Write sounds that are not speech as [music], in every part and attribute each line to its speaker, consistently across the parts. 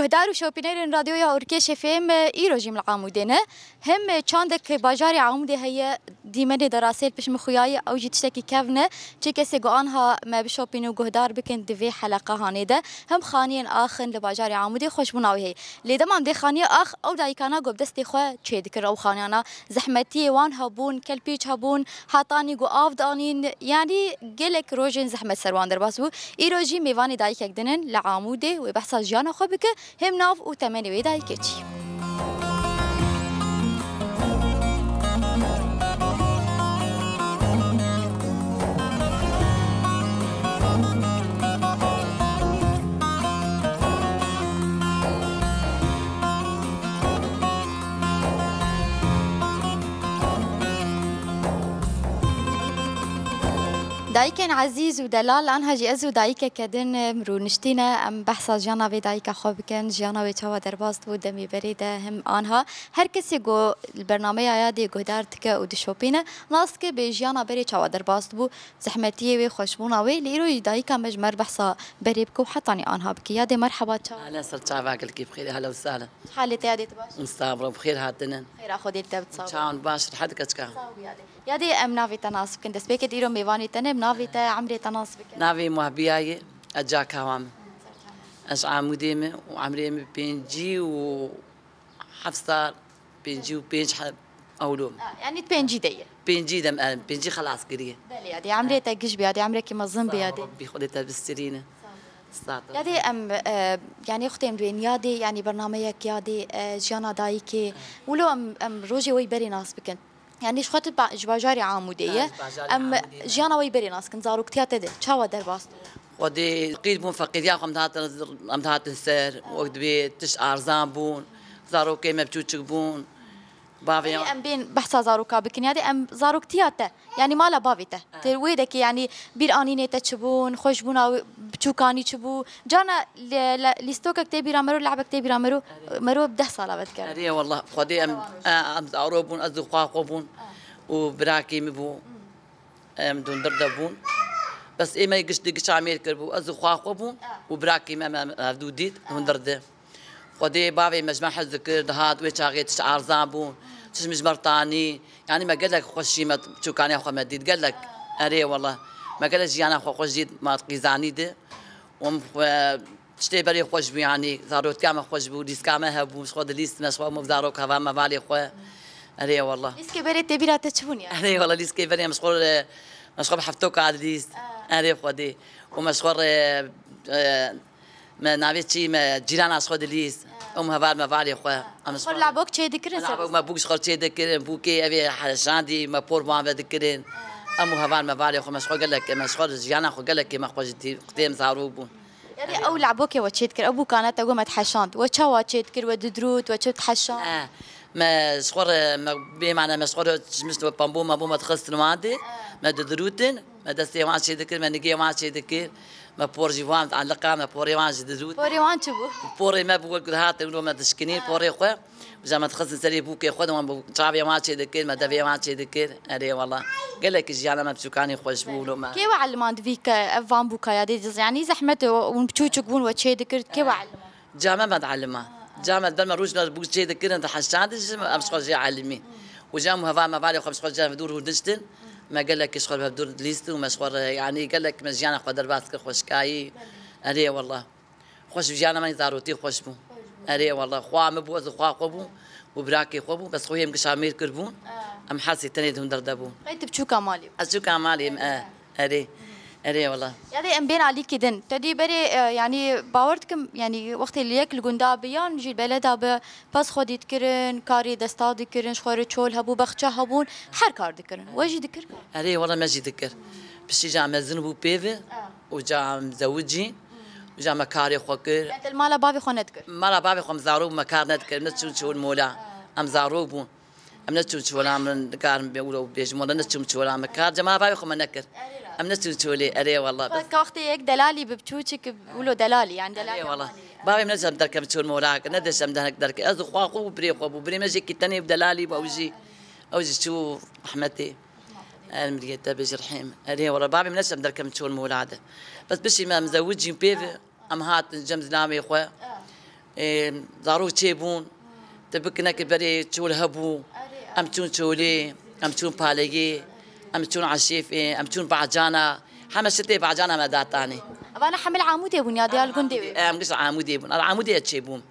Speaker 1: گهدار و شوپینر رادیویا اورکش فهم ایروجیم العامودینه هم چاندک باجاری عاموده هي دیمنه دراسیل پیش مخویای أو جی تشتکی کفنه چه کسی گوان ها ما بشوپین و گهدار بکن دوی حلقه هانه ده هم خانین آخن لباجاری عاموده خوش بناوی هی لیده مام ده خانی آخ أو دایکانا گوب دستی خواه چه دکر أو خانیانا زحمتی وان هبون کل پیچ هبون هاتانی گو آف دانین یعنی گلک روژن زحمت سروان در باس بو ایروجی میوانی دایک دنن لعاموده و بحثا جانا خو بکه هم ناف و تمنی وی دایک چی دایکن عزیز و دلال آنها جی أزو دایک کدن مرو نشتینه أم بحثا جانا وی دایک خواب کن جانا وی چوا درباست و دمی بریده هم آنها. هر کسی گو البرنامه یادی گودار تکه و دشوپینه ناس که به جانا بری چوا درباست بو زحمتی وی خوشبونا وی لیرو دایک مجمر بحثا بری بکو حتانی آنها بکی. یادی مرحبا چا؟
Speaker 2: أهلا صرت شعبك كيف بخير أهلا وسهلا
Speaker 1: حالت یادی تباش
Speaker 2: مستعمرة بخير هاتنا
Speaker 1: خیر خودی تبت صاحب
Speaker 2: شاون باشر حد كتكا
Speaker 1: یادی ام ناوی تناسب کن دست بکت ایرو میوانی تنه ناوی تا عمری تناسب کن
Speaker 2: نافي مهبياي اجاك هوام اش عموديمي وعمري بينجي و حفصة بينجي وبينج حب اولوم
Speaker 1: يعني تبنجي ديه
Speaker 2: بينجي دم بينجي خلاص قريه
Speaker 1: بله یادی عمری تا بیادی عمری که مزن بیادی
Speaker 2: ربي خدتها بالسرينة استعطر
Speaker 1: یادی ام يعني أختي دوين يادي يعني برنامجك يادي آه، جانا دايكي ولو ام ام روجي وي بري ناس بكن یعنی شخوت
Speaker 2: جباجاری عامودیه
Speaker 1: ام جیانا وی بری ناس کن زارو کتیات ده چاوا در باست؟
Speaker 2: ودي قيد بون فقيد يا خم دهات ام دهات نسر وقت بي تش ارزان بون. زارو كيما بتوتشك بون. بافي
Speaker 1: يعني أم بين بحثا زارو كابكن يادي أم زارو كتيا تا يعني مالا بافيتا ترويدك يعني بير انينه تشبون خوش بونا بچوكاني چبو جانا ليستوكك تبي رامرو لعبك تبي رامرو. مرو بده صاله بتكر
Speaker 2: أريه والله. خدي أم أم أوروبون أزو خاقبون وبراكي مبو. أم دون دردبون بس إيه ما يقش دقش عمير كربو. أزو خاقبون وبراكي ما دوديت. دون درده خدي بابي مجمع حذكر دهات ويشاغي تش عرزابون تش مجمرتاني يعني ما قال لك خوشي ما شو كان ياخذ مديد قال لك أريه والله. ما قال لك جيانا خو خوش ما قيزاني ده وم تشتي بري خوش يعني زاروت كام خوش بو ديس كام هبو خود ليست مش خود مفزارو كهوا ما بالي خو أريه والله.
Speaker 1: اسكي بري تبي را تشبون يعني
Speaker 2: أريه والله ليست كيف [laughs] بري مش خود مش خود حفتوك على ليست. أريه خودي ومش خود ما نعرف شيء ما جيران أش خود ليست. أم هبال ما خو أمش
Speaker 1: خل لعبوك تشي ذكر
Speaker 2: لعبوك ما بوكش خود شيء ذكرين بوكي أبي حشاندي ما بور ما ذكرين أمو هبال ما بالي خو مش خود قال لك مش خود جيران خو قال لك ما تي قدام زاروبون
Speaker 1: يعني أو لعبوك وتشيت كر ابو كانت اقوم تحشانت وتشا وتشيت كر وددروت وتشا تحشان
Speaker 2: آه ما شخور ما بمعنى ما شخور مش بامبو ما بو ما تخص نوادي ما ددروتن ما دستي ما شي ذكر ما نجي ما شي ذكر. ما بورجي وان تعلقا ما بوري وان شي ددروت
Speaker 1: بوري وان تشبو
Speaker 2: بوري ما بقول كل هات ولو ما تشكنين بوري خو. وجا ما تخص سري بوكي خو ما بو شعبي ما شي ذكر ما دبي ما شي ذكر. أري والله. قال لك جي أنا ما بسكاني خوش بولو ما.
Speaker 1: كي وعلمان فيك أفان بوكا يا دي؟ يعني زحمت ونبتشوچك بون وتشي ذكر. كي وعلمان
Speaker 2: جامعة ما تعلمها جامعة بدل ما روج بوش شيء ذكر أنت حشاد امش خرج علمي. وجام هفا ما بالي خمس خرج بدور ودشتن ما قال لك اشخر بدور ليست وما اشخر يعني قال لك مزيانة قدر باسك خوش كاي. أري والله. خوش بجانا ما يزاروتي خوش بو. أري والله. خوا مبو خوا قبو وبراكي قبو بس خويا مش عمير كربون أم حاسي تاني دون دردبو
Speaker 1: قيت بتشوكا مالي.
Speaker 2: اشو كمالي آه. أري. أري والله.
Speaker 1: يعني أم بين عليك دن. تدي بري آه، يعني باورتكم يعني وقت اللي يك الجندا بيان جي البلد اب بس خودي تكرن كاري دستا دكرن شخور تشول هبو بخشا هبون هر كار دكرن وجي دكر
Speaker 2: أري والله ما جي ذكر بس جا مزن بو بيفي وجا مزوجي وجا مكاري خوكر.
Speaker 1: انت المالا بابي خو ندكر.
Speaker 2: مرة بابي خم زاروب مكار نذكر نتشون شو المولا أم زاروبون أم نتشون شو لا من كار بيقولوا بيج مولا نتشون شو لا مكار جماعة بابي خم نكر أم نتشون شو لي أري والله. بس
Speaker 1: بس وقت يك دلالي ببتشوچك بيقولوا دلالي يعني دلالي
Speaker 2: والله. بابي من نجم درك بتشون مولاك ندش أم دهك درك أزو خواقو بري خو بري جي كتاني بدلالي بوجي أوجي شو رحمتي. المريت بيجي رحيم. أري والله. بابي من نجم درك بتشون مولاده. بس بشي ما مزوجي بيفي أم هات جمز نامي خو زارو تشيبون. تبكنك بري تشول هبو. أم تشون تشولي أم تشون باليجي أم تشون عشيف أم تشون بعجانا حمشتي بعجانا ما داتاني
Speaker 1: أنا حمل عمودي بنيا ديال قندي.
Speaker 2: أم قش عمودي بون. العمودي تشيبون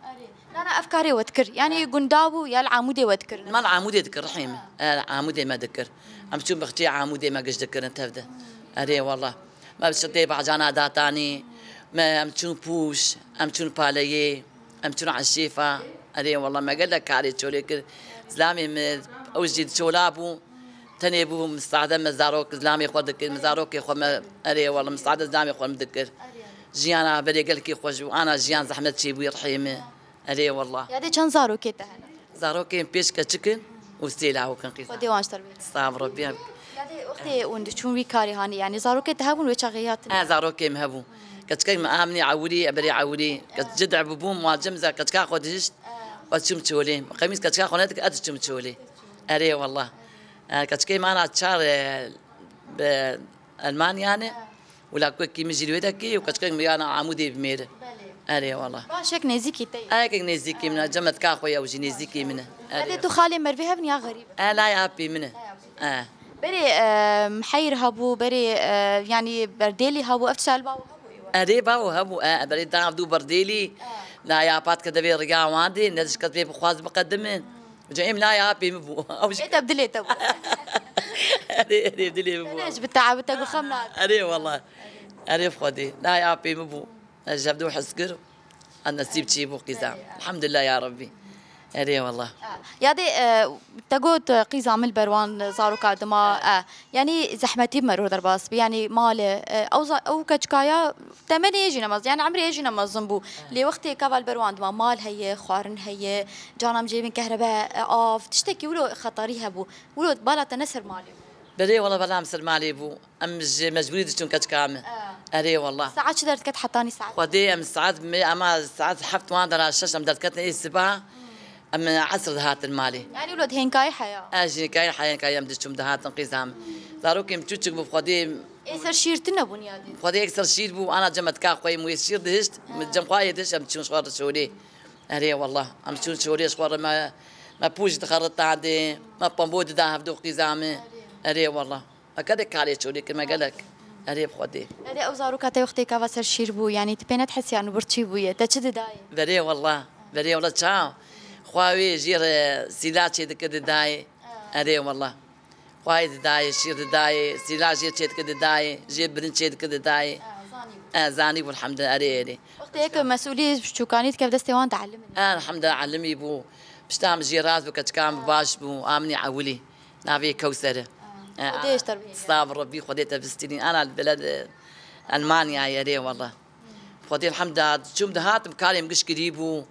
Speaker 1: أنا أفكاري وذكر. يعني قندابو يا العمودي وذكر.
Speaker 2: ما العمودي ذكر رحيم العمودي ما ذكر. أم بختي عمودي ما قش ذكر أنت هذا أري والله. ما بشتي بعجانا داتاني ما أم تشون بوش أم تشون باليجي أم عشيفة. أري والله ما قال لك علي تشوليك زلامي أوجد تشولابو تاني بو مستعدة مزاروك زلامي خودك مزاروك خو ما أري والله مستعدة زلامي خو مذكر جيانا بري قال لك خوش أنا جيان زحمت شي بو رحيمه أري والله.
Speaker 1: يا دي كان زارو كيتا هنا؟
Speaker 2: زاروكين بيش كتشكن وستيلا وكان قيس
Speaker 1: ودي وانش تربيت
Speaker 2: صاب ربي.
Speaker 1: يا دي أختي وند شون ويكاري هاني يعني زارو كيتا هبون وشغيات
Speaker 2: أنا زاروكي مهبو كتكاي ما آمني عولي أبري عولي كتجدع ببوم واجمزه كتكا خودجت وتشم تشولي قميص كتكا خونتك والله كتكاي معنا تشار بالمانيا أنا ولا كوكي مجريتك وكتكاي ميانا عمودي بمير. اري والله.
Speaker 1: باشك نزيكي تي
Speaker 2: هيك نزيكي منها. جمت كاخويا وجي نزيكي منها.
Speaker 1: هذه تو خالي مرفي هبن يا غريب.
Speaker 2: آه لا يا هابي منها آه.
Speaker 1: بري آه، محير هبو بري آه، يعني برديلي هبو افتشال باو
Speaker 2: أري باو هبو آه بري دام دو برديلي. لا يا بات كده بي رجع واندي ندش كده بي بخواز مقدمين وجايم لا يا هابي مبو [laughs] أو شيء.
Speaker 1: إيه تبدلي تبو
Speaker 2: اري اري بدلي مبو
Speaker 1: ليش بالتعب تقول خمنا
Speaker 2: أري والله. أري فخدي لا يا هابي مبو جابدو حسكر النسيب تشيبو قيزام الحمد لله يا ربي. اري والله.
Speaker 1: يا دي آه، تقول قيزة عمل بروان زارو كادما آه، يعني زحمتي بمرور درباس يعني مالي أو أو كشكايا تمني يجي نماز يعني عمري يجي نماز زنبو. لي وقتي كافال بروان دما مال هي خوارن هي جانا مجيبين كهرباء اوف تشتكي ولو خطري هبو ولو بالا تنسر مالي.
Speaker 2: بري والله بلا مسر مالي بو أم مجبوري دشتون كتكامل اري والله.
Speaker 1: ساعات شدرت كت حطاني ساعات.
Speaker 2: خدي أم ساعات أما ساعات حفت ما درا الشاشه أم دركتني إيه السبعه أم عصر هات المالي.
Speaker 1: يعني ولد هينكاي حياة.
Speaker 2: أجي كاي حيان كاي ام دشتم دهات انقسام داروك ام تشوتشك بو خدي
Speaker 1: إيسر شيرتنا بنيادي
Speaker 2: خدي أكثر شيء بو أنا جمت كا خوي مو يصير دهشت. من جم خوي دهش أم تشون شوار شوري اري والله أم تشون شوري شوار ما ما بوج تخرط عندي ما بامبود ده هفدو قزامي اري والله. هكذا كالي شوري كما قالك اري بخدي
Speaker 1: هذه اوزارو كاتي وقتي كافا سر شير بو يعني تبينا تحسي يعني برتشي بويا تشد داي
Speaker 2: بري والله بري والله تشاو خواوي جير سيلاتشي دك داي اري والله. خواي داي شير داي سيلاتشي تشيد كد داي جيب برنشي دك داي آه زاني والحمد لله. اري اري
Speaker 1: وقتي هيك مسؤولية شوكانيت كيف دستي وان تعلمني
Speaker 2: آه الحمد لله علمي بو. بشتام جيرات بكتكام باش بو. امني عولي نافي كوثر
Speaker 1: قديش تربية؟
Speaker 2: صاب ربي خديتها بستنين آنا البلد المانيا يا ري والله خدي الحمد لله شوم دهات مكاري مقش قريبو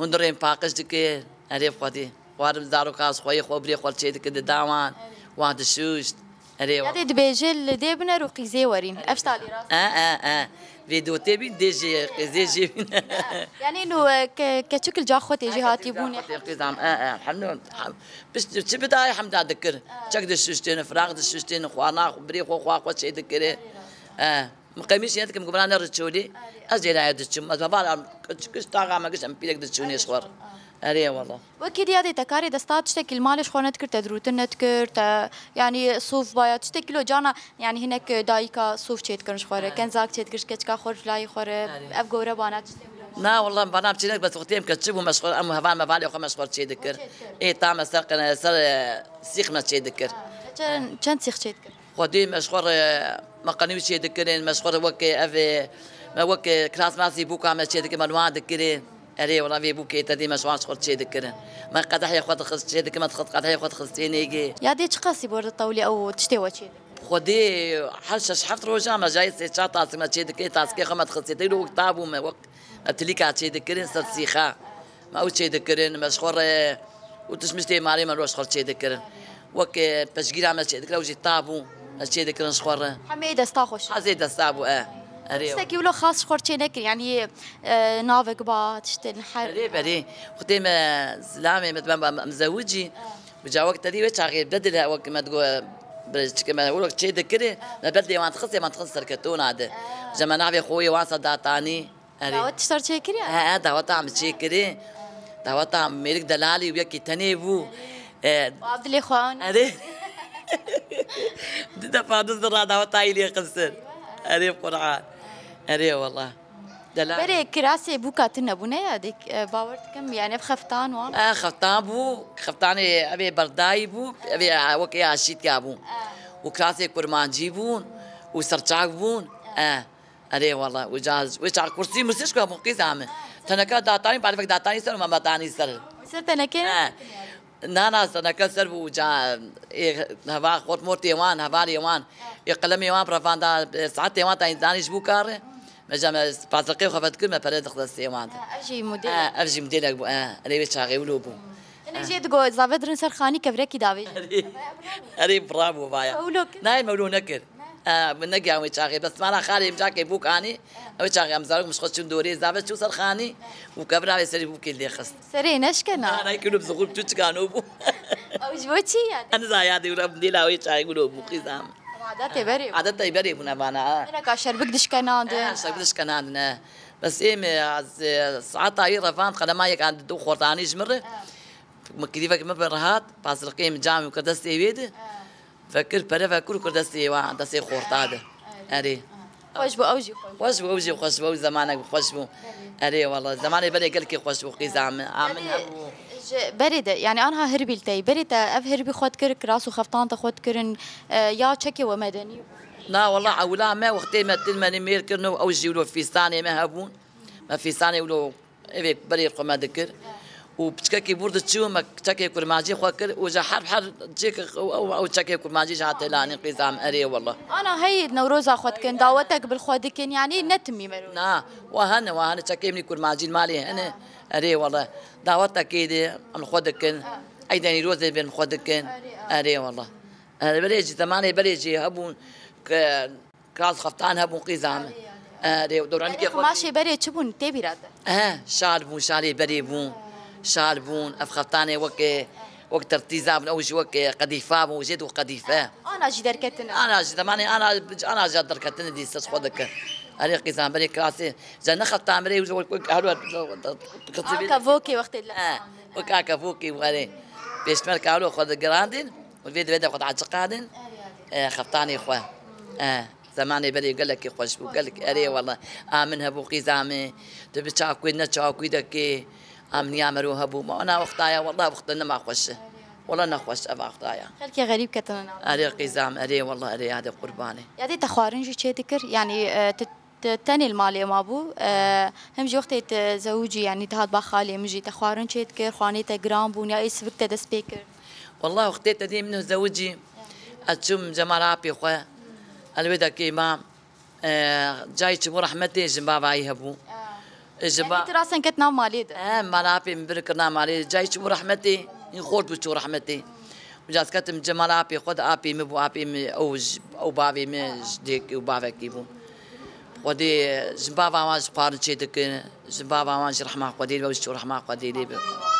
Speaker 2: هندرين باقش دكي اري خدي وارم زارو كاس خوي خبري خول شي دك داوان واد الشوش اري والله
Speaker 1: هذه دبيجل ديبنا روقي ورين افشتالي راس
Speaker 2: آه آه آه. فيديو تبي ديجي ديجي
Speaker 1: يعني انه ك- كشكل جا خوتي جهات يبوني
Speaker 2: قزام آه آه. الحمد لله بس تبي بداية الحمد لله ذكر شك دششتين فراغ دششتين خوانا بري خو خوا خو شيء ذكر آه مقيمش يدك مقبل أنا رتشولي أجي لا يدشم ما بعرف كش تاغا ما كش ام بيلك دشوني صغر اري والله.
Speaker 1: وكيد يادي تكاري دستات تشتكي المالش خونت كرت دروتن كرت يعني صوف بايا تشتكي لو جانا يعني هناك دايكا صوف تشيت كرش خوره كان زاك تشيت كرش كتكا خور فلاي خوره اب جوره بانا
Speaker 2: لا والله بنا بتشيلك بس وقتين كتشبه مشغول اما هفان ما بالي خو مشغول شيء ذكر إيه طعم سرقنا سر سيخ ما شيء ذكر
Speaker 1: كان سيخ تشيت كرش
Speaker 2: خدي مشغول ما قنيم شيء ذكرين مشغول وكي افي ما وكي كلاس ماسي بوكا ما شيء ذكر ملوان ذكرين اري والله في بوكي تدي مشغول شغل شيء ذكرين ما قدح ياخذ خص شيء ذكر ما تخذ قدح ياخذ خصتين يجي
Speaker 1: يادي تشقاسي بورد الطاولي أو تشتي وشي
Speaker 2: خدي حش حفت روجا ما جاي سي شاطا ما شيء ذكر تاسكي خمت خصتي لو كتابو ما وقت ابتليك شيء ذكرين صار سيخا ما أو شيء ذكرين مشغول وتشمشتي ماري ما روش شغل شيء ذكرين وك بشجيرا ما شيء ذكر وجي طابو ما آه
Speaker 1: تشتكي ولو خاص خور تشي نكر يعني آه، نافك با تشتي الحر.
Speaker 2: اري بري أختي ما زلامي مزوجي. وجا وقت دي وش عقيل بدل وقت ما تقول برج كما يقول لك شيء ذكري ما بدي ما تخصي ما تخسر كتون هذا زمان نعرف أخوي وان صداتاني
Speaker 1: داوت تشتر تشكري
Speaker 2: ها دعوة عم تشكري دعوة عم ملك دلالي وياكي تاني بو.
Speaker 1: وعبد الله خوان
Speaker 2: أري [laughs] دفع نصدر دعوة عيلي قصر أري قرآن أري والله. دلالي
Speaker 1: بري كراسي بوكا تنا بنيا ديك باورتكم يعني بخفتان وان
Speaker 2: آه خفتان بو خفتاني أبي برداي بو أبي وكي عشيت يا بو وكراسي كرمانجي بون وسرچاك بون آه. أري والله. وجاز وجاز كرسي مرسيش كوا مقيس عامل تنكا داتاني بعد فك داتاني سر وما داتاني سر.
Speaker 1: أنا كده
Speaker 2: آه. نانا تنكا سر وجا إيه هوا خود مورتي يوان هوا يوان يقلم يوان برفان دا ساعات يوان تا إنسان يشبو كاره. مجمع بعد خفت كل ما برد خلاص يوان
Speaker 1: أجي موديل
Speaker 2: آه أفجي مدينك بو آه أري بيتشاغي ولوبو.
Speaker 1: أنا جيت جو زافدرن سرخاني كبركي دافي [laughs]
Speaker 2: أري برافو بايا. [laughs] ناي مولو نكر. آه بنجي عم يتشاغي بس ما أنا خالي مجاكي بوك أني. أو يتشاغي أم زارك مش خدش دوري. زافت شو سرخاني. وكبر يسري بوك اللي خص
Speaker 1: سري نشكنا
Speaker 2: أنا يكونوا بزغول تشكانو بو [laughs]
Speaker 1: أو جبوتي يعني.
Speaker 2: أنا زايادي ولا بدي لا ويتشاغي ولو بو قيزام
Speaker 1: عاداتي بري
Speaker 2: عادة يبري بنا بانا
Speaker 1: أنا كاشر بقدش كناد
Speaker 2: آه شكلش كان عندنا بس إيه ساعات هاي رفان خدما يك عند دو خورتاني جمرة مكتيفة كم برهات باس القيم جامع وكدستي بيد. فكر برا فكر كدستي وان دستي خورتادة أري.
Speaker 1: خوش بو أوجي خوش
Speaker 2: بو. وجي خوش بو زمانك خوش بو. أري والله زماني بدي قال لك خوش بو قيزام عامل
Speaker 1: بريدة يعني أنا هربي لتي بريدة أف هربي خود كرك راس وخفتان تخود كرن. آه، يا تشكي ومدني.
Speaker 2: لا والله عولا ما وقتي ما تلمني مير كرنو أو جيولو في ثانية ما هبون. ما في ثانية ولو ايفي بري قما ذكر وبتشكي برد تشو ما تشكي كل ماجي خوكر وجا حرب حرب تشيك أو أو تشكي كل ماجي جات لاني قيزام أري والله.
Speaker 1: أنا هي نوروز خود كن. دعوتك بالخود كن. يعني نتمي مرو
Speaker 2: نا وهنا وهنا تشكي مني كل ماجي مالي هنا أري والله. دعوتك كده ام خدك أيضا يروز بين خدك أري والله. أنا بريجي زماني بريجي هبون ك- كراس خفتان هبون قيزام أري ودور عندك
Speaker 1: يعني ماشي بري تشبون تبي راد؟
Speaker 2: أه شال بون شالي بري بون. شال بون افخطاني وك وقت ارتزام أو وك قديفة بون جد وقديفة.
Speaker 1: أنا جي دركتنا.
Speaker 2: أنا زماني أنا أنا جدر كتني دي سس خدك اري قيزام بري كراسي زنا خطان بري هلو
Speaker 1: كافوكي وقت لا
Speaker 2: آه وكاكا فوكي وغالي. بيشمل كالو خد جراندين والفيديو فيديو خد عجقادين آه خفطاني إخوة. آه زماني بري قال لك خوش قال لك؟ أري والله. امنها بو قيزامي تبي تشاكوي نتشاكوي دكي آمن يامرو هبو. ما أنا وقتايا والله وقتنا ما خوش والله أنا خوش أبا وقتايا
Speaker 1: خلكي غريب كتنا
Speaker 2: أري قيزام أري والله أري هذا قرباني.
Speaker 1: يعني تخوارن جو تشي يعني آه، تاني المالي مابو آه، هم جي وقت زوجي يعني تهاد بخالي مجي تخوارن تشي تكر خواني تجرام بونيا اي سبك تدا سبيكر
Speaker 2: والله وقتي تدي منه زوجي اتشم جمال عابي خويا الودا كيما آه جاي تشمو رحمتي جنبابا يهبو جنبا
Speaker 1: يعني تراسن كتنا مالي ده.
Speaker 2: آه مرابي مبركنا مالي جاي تشمو رحمتي يخوت بتشو رحمتي وجاز كتم جمال عابي خد عابي مبو عابي مي أو ج- أو بابي مي جديك وبابا كيبو ودي جنبابا ما جبار تشيدك جنبابا ما رحمة قدير وشو رحمة قدير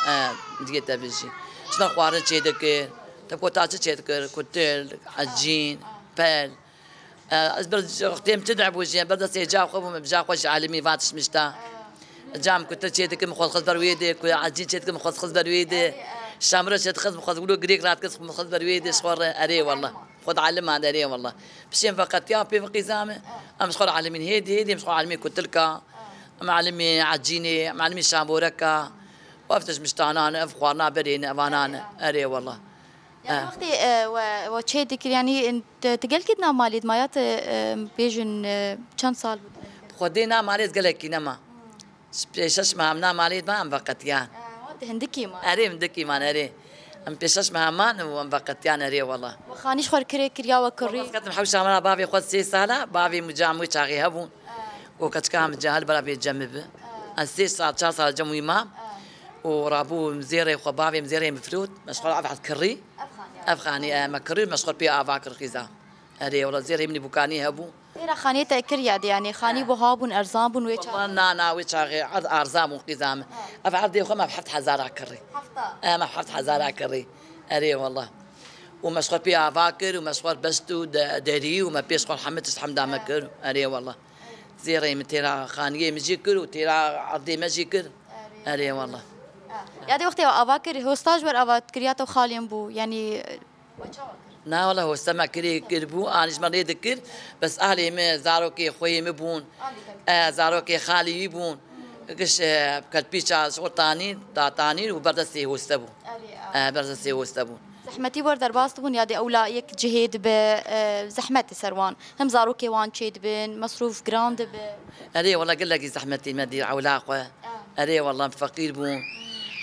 Speaker 2: آه ديت بيجي شنو قوار تشيدك تبقى تاج تشيدك كتل عجين بال أزبر وقتين تدعب وجه بدأ سيجا خوف بجا خوش عالمي فاتش مشتا جام كنت تشيدك مخوض خزبر ويدك وعجين تشيدك مخوض خزبر ويدك شامرة تشيد خز مخوض ولو قريق رات مخوض خزبر ويدك شخور أري والله. خذ علم هذا أري والله. بشين فقط يا في قزامة أم شخور علمين هيدي هيدي مشخور علمين كتلكا معلمي عجيني معلمي شاموركا وأفتش مشتانان افخوارنا برين افانان أري والله.
Speaker 1: يعني وقتي آه، و- وتشي تكر يعني إنت تقل كتنا مالي مايات آه، بيجن آه، كان صال؟
Speaker 2: خدينا ماليت قالك نما بيشش ما امنا ماليت ما يان
Speaker 1: وقت هندكي ما.
Speaker 2: أري مدكي ما أري. ام بيشش ما مان وام فقط يان اري والله
Speaker 1: وخانيش خور كري كريا وكري
Speaker 2: كنت محوشة مرة بابي خد سي سالة بابي مجاموي شاغي هبون وكت كام جاهل بلا بيجمب السي ساعة شهر ساعة جموي ما ورابو مزيري خو بابي مزيري مفروت مشغول عفعت كري افغاني ما كري مشغول بي افاكر خيزا اري والله زيري مني بوكاني هبو
Speaker 1: إيرا خاني تأكر يعني خاني بهابون أرزابون ويتشا
Speaker 2: والله نانا ويشاغي عرض ارزام وقزام افعل دي خو ما بحرت حزارة كري آه ما بحرت حزارة كري أري والله. ومشغول بي أفاكر ومشغول بستو دا- داري وما بيشغل حمد حمدا مكر أري والله. زيري من تيرا خانية مجي كر وتيرا عرضي مجي كر. أري. والله.
Speaker 1: یادی وقتی آوا کردی هستاج بر کریات و خالیم بو یعنی
Speaker 2: نا والله هو سمع كري كربو أنا إيش مرة ذكر بس أهلي ما زاروكي خوي مبون آه زاروكي خالي يبون قش كل بيشا شغل تاني تا تاني وبردسي هو استبو آه بردسي هو استبو
Speaker 1: زحمتی بر در باست بون یادی اولا یک جهید به زحمت سروان. هم زارو کیوان چید بن مصروف گراند به.
Speaker 2: أري والله قال لك زحمتي مدي عولاقة أري والله فقير بون.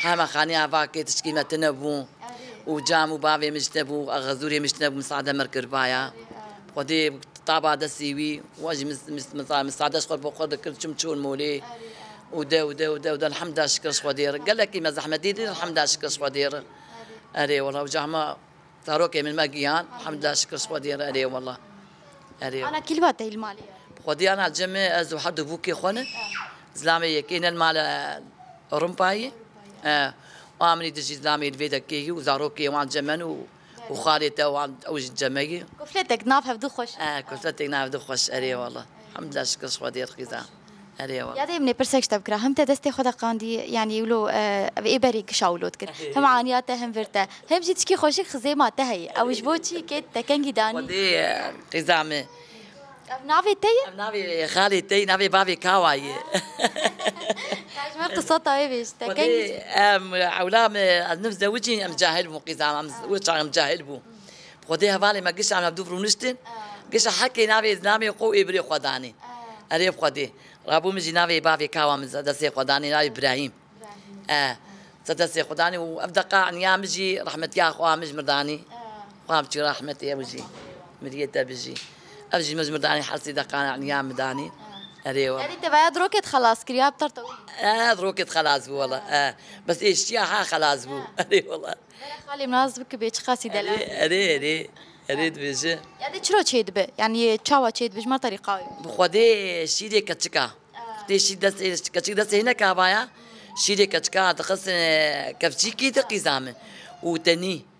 Speaker 2: هما خاني أفاكي تشكيمة تنبون وجام وبابي مجتبو أغزوري مجتبو مساعدة مركر بايا خدي طابع دسيوي وأجي مس مس مساعدة شغل بخد كل شمشون مولي. ودا ودا ودا ودا الحمد لله شكر شودير قال لك ما زحمتي دي الحمد لله شكر شودير أري والله وجامع تاروكي من ماجيان الحمد لله شكر شودير أري والله. أري
Speaker 1: أنا كل وقت المالية.
Speaker 2: خدي أنا جمع أزو حد بوكي خونه زلامي يكين المال أوروباي آه. وامني دجي زلامي الفيدا كي وزاروكي وعن جمن و وخالته وعن أوج جمعي
Speaker 1: كفلتك نافها بدو خوش.
Speaker 2: آه كنت تينا بدو خوش. أري والله. الحمد لله شكر شودير خيزا أري والله.
Speaker 1: منی پرسک شتاب کرا هم تدست خود قاندی یعنی ولو ای بری کشاولوت کر هم عانیات هم ورتا هم جیت کی خوشی خزی ما تهی أو جبو چی که تکنگی دانی
Speaker 2: خدي خيزامي
Speaker 1: نافي تي
Speaker 2: نافي خالي تي نافي بابي كاواي
Speaker 1: ما إيش تکنگی
Speaker 2: خدي أم عولام النفس زوجي أم جاهل بو قيزام أم وش أم جاهل بو خدي هفالي ما قش عم بدو فرونشتن قش حكي نافي زلامي قو إبري خداني أري خدي رابو مجي نافي بابي كاوا من دسي خداني نافي خداني وأبدقا عن يا مجي رحمة يا مج مرداني تشي مريتا بجي أبجي مج مرداني حرسي دقانا عن يا مداني. أري والله
Speaker 1: یعنی تبعد روکت خلاص کریا بتر تو
Speaker 2: آه روكت خلاص بو والله. آه. بس إيش يا ها خلاص بو. اري والله.
Speaker 1: خالی مناسب که بیچ خاصی دلال
Speaker 2: اري اري أريد بيجي
Speaker 1: یادی چرا چید به یعنی چاوا چید بج ما طریقه
Speaker 2: بخدي شيري كتشكا. دي شي دس كتشك دس هنا كابايا. شيري كتشكا تخص كفتشيكي تقيزام وتني.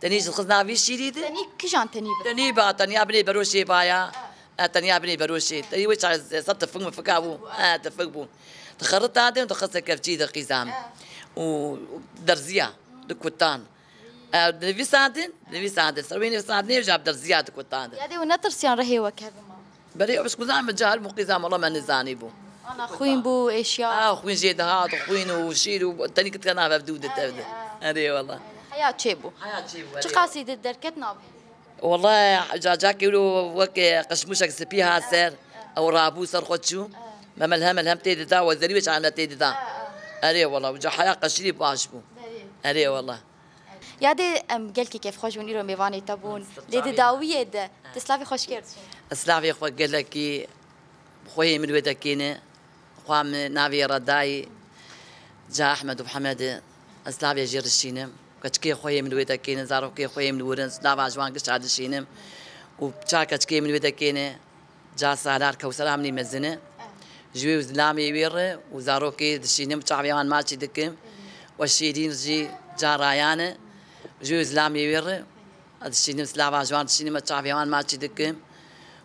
Speaker 2: تني خصنا في شيري دي
Speaker 1: تنی کجان تنی به
Speaker 2: تني با تني ابني بروشي بايا آه، تني ابني بروشي تني وش صرت فم فكابو آه تفقبو تخرط هذا وتخص كفتشي تقيزام ودرزيا دكوتان نبي ساعدين نبي ساعدين سرويني ساعدين وجاب درزيا دكوتان
Speaker 1: یادی و نترسیان رهی و که ما
Speaker 2: بري بس كوزام جاهل مقيزام والله ما نزاني بو
Speaker 1: أنا خوين بو اشياء
Speaker 2: آه خوين جيد هاد وخوين وشيل وتاني كنت أنا ببدودة تبدا ادي والله
Speaker 1: حياة چه
Speaker 2: حياة شي
Speaker 1: چه قاصد درکت ناب
Speaker 2: والله جاجاك يقولوا وك قشموشك سبيها سر أو رابو سر خدشو ما ملهم ملهم تيدي دا وزري وش عاملة تيدي دا اري والله وجا حياة قشري باشبو اري والله.
Speaker 1: یادی أم گل کی کیف خوش بونی رو میوانی تبون لید داویه ده تسلافی خوش کرد
Speaker 2: اسلافي خو قال لك خوي من ودكينه خوام نافي رداي. جا أحمد ومحمد أسلافي جير كتكي خوي من ودكينه زارو كي خوي من ورن جوان قش عاد الشينم وبتا كتكي من ودكينه جا سالار كوسلام لي مزنه جوي وزلامي وير وزاروكي دشينم تعبيان ماشي دكم والشيدين جي جا رايانه جوي زلامي وير الشينم سلافا جوان الشينم تعبيان ماشي دكم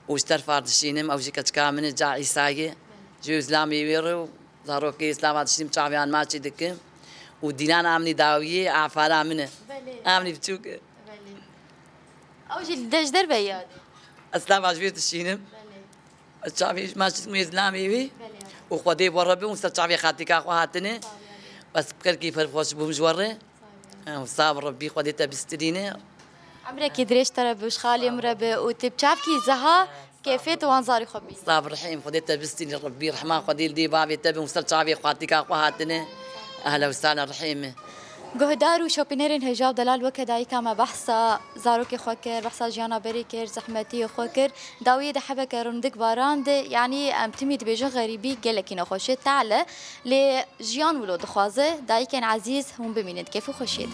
Speaker 2: واشترفار دشينم أو جيكا كامن جا عيساية جو اسلامي ويرو زاروكي اسلام دشينم تعبيان ماشي دكم ودينان امني داوية عفارا منه. امني بتوك
Speaker 1: آو جل دش در به یادی
Speaker 2: اسلام عجبير دشينم الشعبي ماشي اسمه اسلامي وي وخدي وربي ومستشعبي خاتي كاخو هاتني بس بكل كيف الفوش بمجورة وصاب ربي خدي تبسترينه
Speaker 1: عمرك دريش ترى بوش خالي مربى كي زها كيفيت وانزاري خبي
Speaker 2: صاب رحيم خدي تبستني ربي رحمن خدي دي بابي تبي مستشعبي خاتي كاخو هاتني أهلا وسهلا رحيمة.
Speaker 1: گهدار و شوپینرین هجاب دلال وک دای کما بحثا زاروک خو کر بحثا جیانا بری کر زحمتی خو کر داوی ده حبه کرندک باران ده یعنی ام تمید بیجه غریبی گلکی نخوشه تعالی ل جیان ولو دخوازه دای کن عزیز هم ببینید کیف خوشید